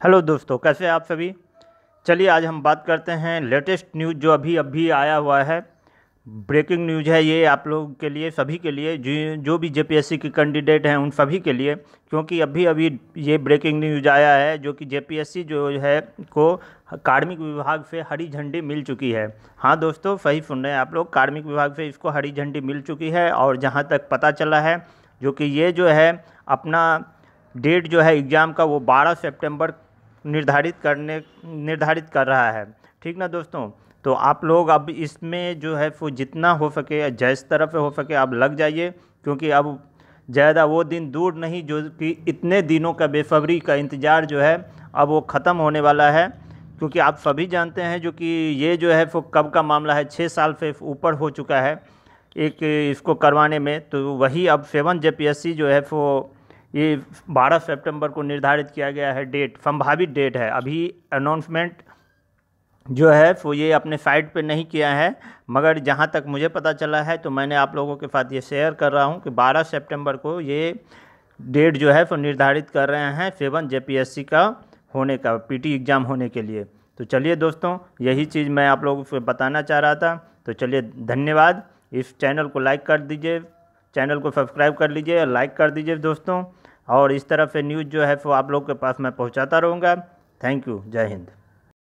Hello दोस्तों, कैसे हैं आप सभी? चलिए आज हम बात करते हैं लेटेस्ट न्यूज़ जो अभी अभी आया हुआ है। ब्रेकिंग न्यूज़ है ये आप लोगों के लिए, सभी के लिए, जो जो भी जेपीएससी के कैंडिडेट हैं उन सभी के लिए, क्योंकि अभी अभी ये ब्रेकिंग न्यूज़ आया है जो कि जेपीएससी जो है को कार्मिक विभाग से हरी झंडी मिल चुकी है। हाँ दोस्तों, सही सुन रहे हैं आप लोग, कार्मिक विभाग से इसको हरी झंडी मिल चुकी है और जहाँ तक पता चला है, जो कि ये जो है अपना डेट जो है एग्ज़ाम का वो 12 सितंबर निर्धारित करने, निर्धारित कर रहा है। ठीक ना दोस्तों? तो आप लोग अब इसमें जो है वो जितना हो सके, जैस तरफ़ हो सके आप लग जाइए, क्योंकि अब ज़्यादा वो दिन दूर नहीं, जो कि इतने दिनों का बेसब्री का इंतज़ार जो है, अब वो ख़त्म होने वाला है। क्योंकि आप सभी जानते हैं जो कि ये जो है वो कब का मामला है छः साल से ऊपर हो चुका है एक इसको करवाने में तो वही अब सेवन जे जो है वो ये 12 सितंबर को निर्धारित किया गया है डेट, संभावित डेट है। अभी अनाउंसमेंट जो है, वो ये अपने साइट पे नहीं किया है, मगर जहाँ तक मुझे पता चला है तो मैंने आप लोगों के साथ ये शेयर कर रहा हूँ कि 12 सितंबर को ये डेट जो है, वो निर्धारित कर रहे हैं सेवन जेपीएससी का होने का, पीटी एग्ज़ाम होने के लिए। तो चलिए दोस्तों, यही चीज़ मैं आप लोगों को बताना चाह रहा था। तो चलिए, धन्यवाद। इस चैनल को लाइक कर दीजिए चैनल को सब्सक्राइब कर लीजिए लाइक कर दीजिए दोस्तों। और इस तरह से न्यूज़ जो है वो आप लोग के पास मैं पहुँचाता रहूँगा। थैंक यू जय हिंद।